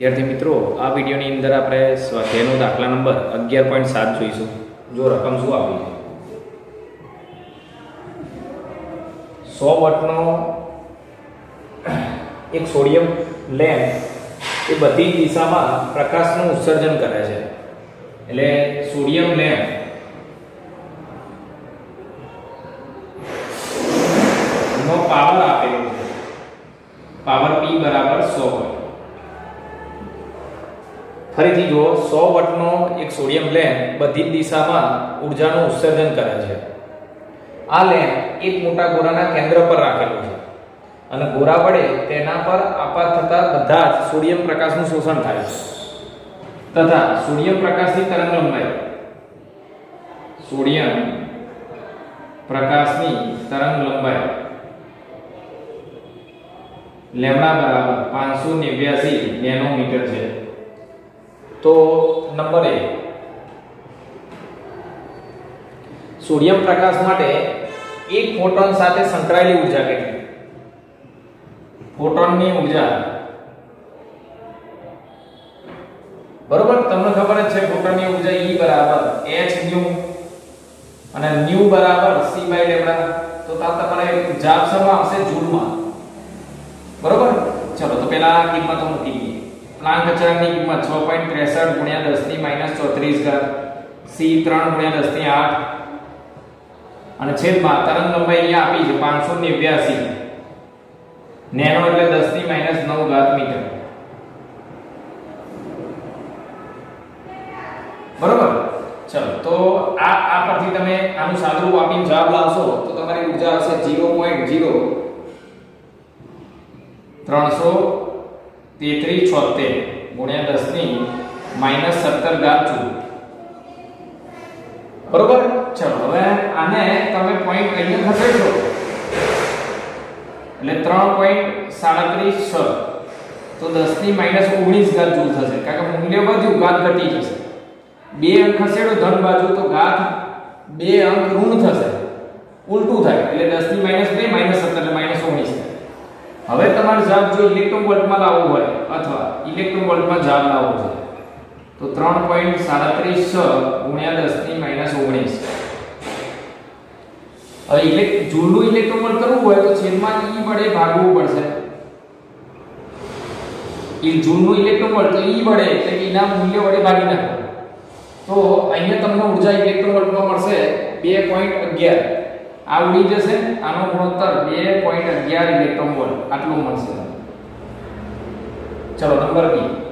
વિદ્યાર્થી મિત્રો, આ વિડીયોની અંદર આપણે સ્વાધ્યાયનો દાખલા નંબર અગિયાર પોઈન્ટ સાત જોઈશું. જો રકમ શું આપી સો વોટનો એક સોડિયમ લેમ્પ એ બધી દિશામાં પ્રકાશનું ઉત્સર્જન કરે છે. એટલે સોડિયમ લેમ્પ નો પાવર આપેલો પાવર P બરાબર 100 વોટ. ફરીથી જુઓ, સો વોટનો એક સોડિયમ લેમ્પ બધી દિશામાં ઉર્જાનું ઉત્સર્જન કરે છે. આ લેમ્પ એક મોટા ગોરાના કેન્દ્ર પર રાખેલો છે અને ગોરા વડે તેના પર આપાત થતા બધા જ સોડિયમ પ્રકાશનું શોષણ થાય છે. તથા સોડિયમ પ્રકાશની તરંગ લંબાઈ. સોડિયમ પ્રકાશની તરંગ લંબાઈ. લેમ્ડા બરાબર 589 નેનોમીટર છે. તો નંબર 1 સોડિયમ પ્રકાશ માટે એક ફોટોન સાથે સંકળાયેલી ઊર્જા કેટલી? ફોટોનની ઊર્જા બરોબર? તમને ખબર જ છે, ફોટોનની ઊર્જા E બરાબર h ન્યુ અને ન્યુ બરાબર c લેમ્ડા તો તા તમારે શેમાં આવશે જૂલમાં. બરોબર? ચલો, તો પહેલા કિંમતો મૂકી દઈએ. પ્લાન્ક અચળાંકની કિંમત 6.63 ગુણ્યા 10 ની માઇનસ 34 ઘાત c 3 ગુણ્યા 10 ની 8 અને છેદમાં તરંગ લંબાઈ અહીંયા આપી છે 589 નેનો એટલે 10 ની માઇનસ 9 ઘાત મીટર. બરોબર? ચલો, તો આ આ પરથી તમે આનું સાદું આપીને જવાબ લાવશો, તો તમારી ઊર્જા હશે 0.0 ત્રણસો તેત્રીસ છોતેર ગુણ્યા દસની માઇનસ સત્તર ઘાત જૂલ બરોબર? ચલો, હવે આને તમે પોઈન્ટ અહીંયા ખસેડશો. એટલે ત્રણ પોઈન્ટ સાડત્રીસ છ. તો દસની માઇનસ ઓગણીસ ઘાત જૂલ થશે. કારણ કે મૂલ્ય વધ્યું, ઘાત ઘટી જશે. બે અંક ખસેડો, ધન બાજુ, તો ઘાત બે અંક ઋણ થશે. ઉલટું થાય. એટલે દસની માઇનસ બે માઇનસ સત્તર. તમારે જવાબ જો ઇલેક્ટ્રોન વોલ્ટમાં લાવવો હોય અથવા ઇલેક્ટ્રોન વોલ્ટમાં જવાબ લાવવો છે, તો 3.37 ગુણ્યા 10 ની માઇનસ 19 હવે ઇલેક્ટ જૂલનું ઇલેક્ટ્રોન વોલ્ટ કરવું હોય તો છેદમાં E વડે ભાગવું પડશે. એ જૂલનું ઇલેક્ટ્રોન વોલ્ટ, તો E વડે એટલે કે એના મૂલ્ય વડે ભાગી નાખો તો અહીંયા તમને ઊર્જા ઇલેક્ટ્રોન વોલ્ટમાં મળશે 2.11 આ ઉડી જશે. આનો ગુણોત્તર 2.11 ઇલેક્ટ્રોન વોલ્ટ. આટલું મળશે. ચલો, નંબર બી.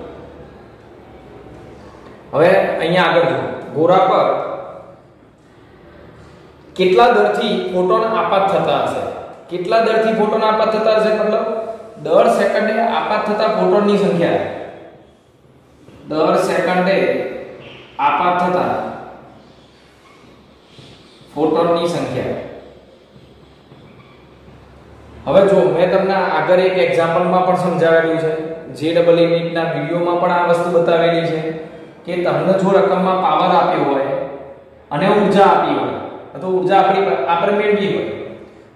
હવે અહીંયા આગળ જુઓ. ગોરા પર કેટલા દરથી ફોટોન આપાત થતા હશે? કેટલા દરથી ફોટોન આપાત થતા હશે મતલબ? દર સેકન્ડે આપાત થતા ફોટોનની સંખ્યા. દર સેકન્ડે આપાત થતા ફોટોનની સંખ્યા. હવે જો મેં તમને આગળ એક એક્ઝામ્પલમાં પણ સમજાવેલું છે જે ડબલ નીટના વિડીયોમાં પણ આ વસ્તુ બતાવેલી છે કે તમને જો રકમમાં પાવર આપ્યો હોય અને ઊર્જા આપી હોય તો ઊર્જા આપણી આપણે મેળવી હોય,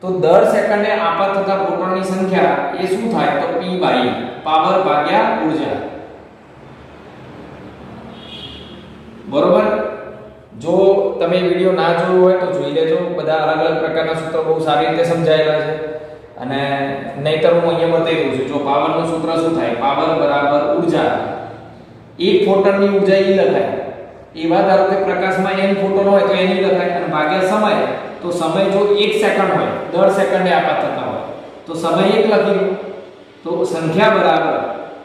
તો દર સેકન્ડે આપાત થતા પ્રોટોનની સંખ્યા એ શું થાય તો p બાય પાવર ભાગ્યા ઊર્જા બરોબર? જો તમે વિડિયો ના જોયો હોય તો જોઈ લેજો. બધા અલગ અલગ પ્રકારના સૂત્રો બહુ સારી રીતે સમજાયેલા છે. અને નહીતર હું અહીંયા બતાવી દઉં છું. જો પાવરનું સૂત્ર શું થાય? પાવર બરાબર ઊર્જા એક ફોટોનની ઊર્જા એ લખાય. એવા ધારો કે પ્રકાશમાં n ફોટોન હોય તો n લખાય અને ભાગ્યા સમય તો સમય જો 1 સેકન્ડ હોય, દર સેકન્ડે આપાત થતા હોય. તો સમય 1 લખી તો સંખ્યા બરાબર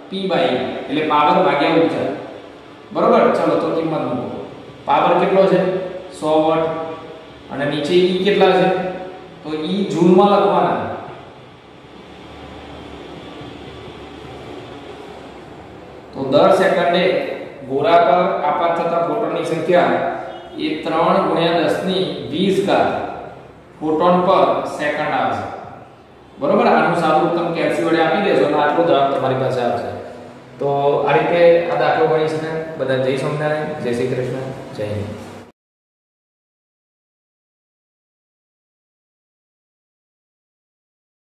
p એટલે પાવર ભાગ્યા ઊર્જા બરોબર? ચલો, તો કિંમત મૂકો. પાવર કેટલો છે? 100 વોટ. અને નીચે e કેટલા છે? તો e જૂલમાં લખવાના. તો દર સેકન્ડે ગોરા પર આપાત થતા ફોટોનની સંખ્યા એ 3 ગુણ્યા 10 ની 20 ઘાત ફોટોન પર સેકન્ડ આવશે બરોબર? આનું સાદું તમે કેલ્સી વડે આપી દેશો એટલે આટલો જવાબ તમારી પાસે આવશે. તો આ રીતે આ દાખલો ગણી શકાય બધા જય સ્વામિનારાયણ, જય શ્રી કૃષ્ણ, જય હિન્દ.